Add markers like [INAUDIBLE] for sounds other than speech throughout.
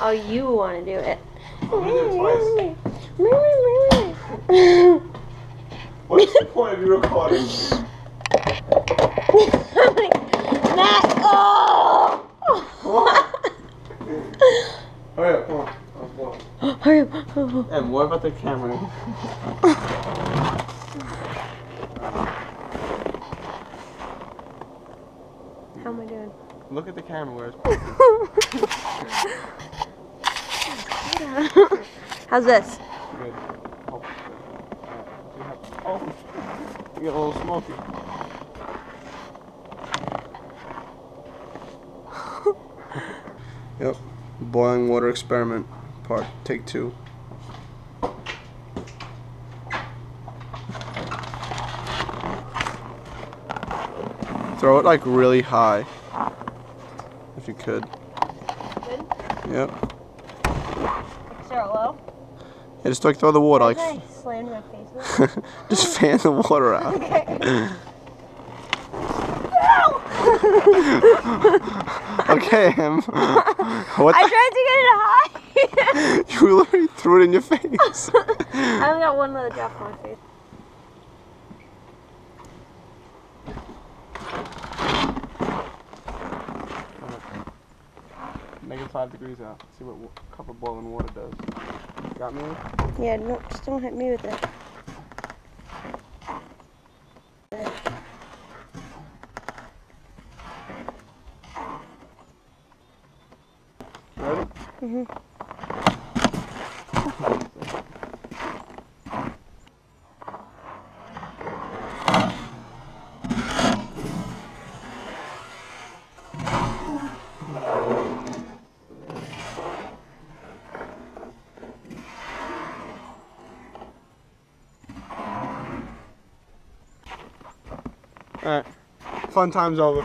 Oh, you want to do it. I'm gonna do it twice. [LAUGHS] What's the point of you recording? [LAUGHS] Matt, oh! What? [LAUGHS] Hurry up, come on. [GASPS] Hurry up. And what about the camera? How am I doing? Look at the camera where it's [LAUGHS] How's this? good. Oh, good. Alright, have- oh, you get a little smoky. [LAUGHS] yep. Boiling water experiment, part take two. Throw it like really high. If you could. Good. Yep. Start low. Yeah, just like throw the water like I slammed my face [LAUGHS] just fan the water out. [LAUGHS] Okay. [LAUGHS] okay, Em. What I tried to get it high. You literally threw it in your face. I only got one little drop on my face. It five degrees out. See what a cup of boiling water does. Got me? Yeah, no, just don't hit me with it. Ready? Mhm. Alright. Fun time's over.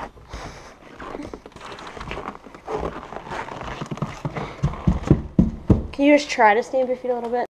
Can you just try to stand your feet a little bit?